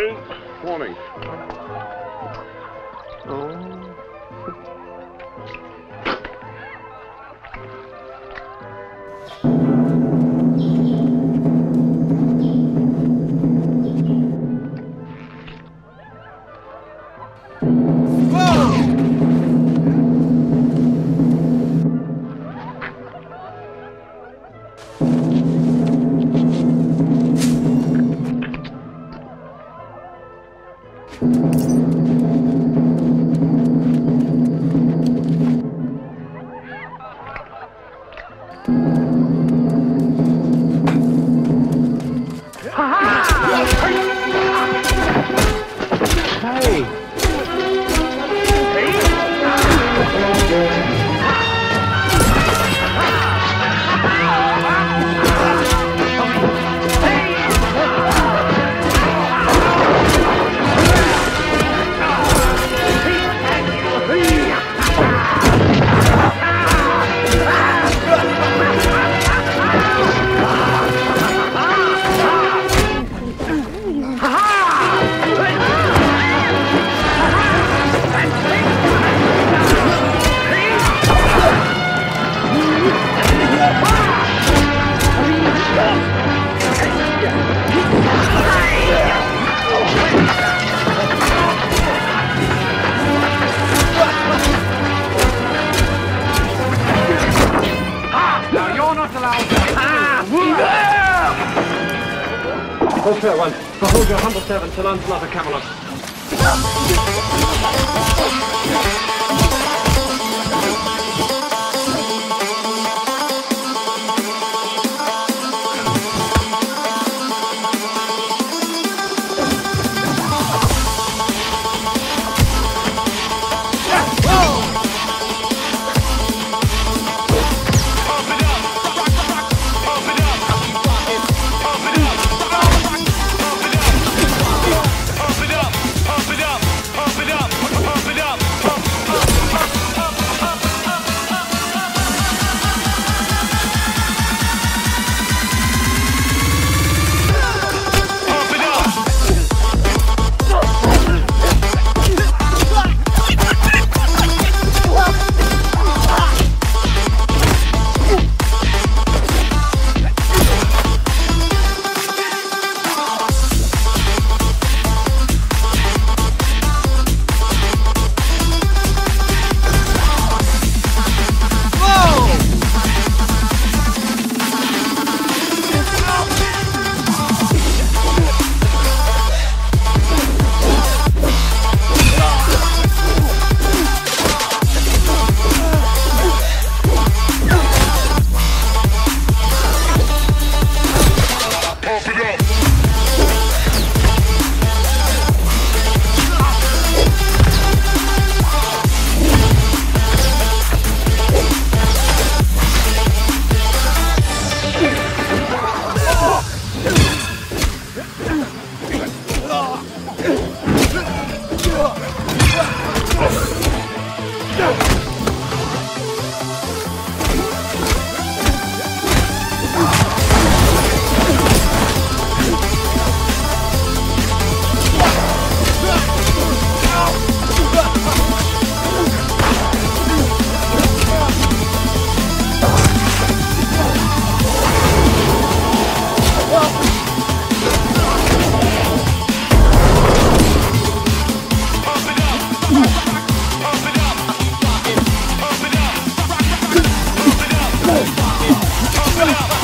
Warning. Warning. Now oh. All fair one. Behold your humble servant, Sir Lancelot of Camelot. Come on!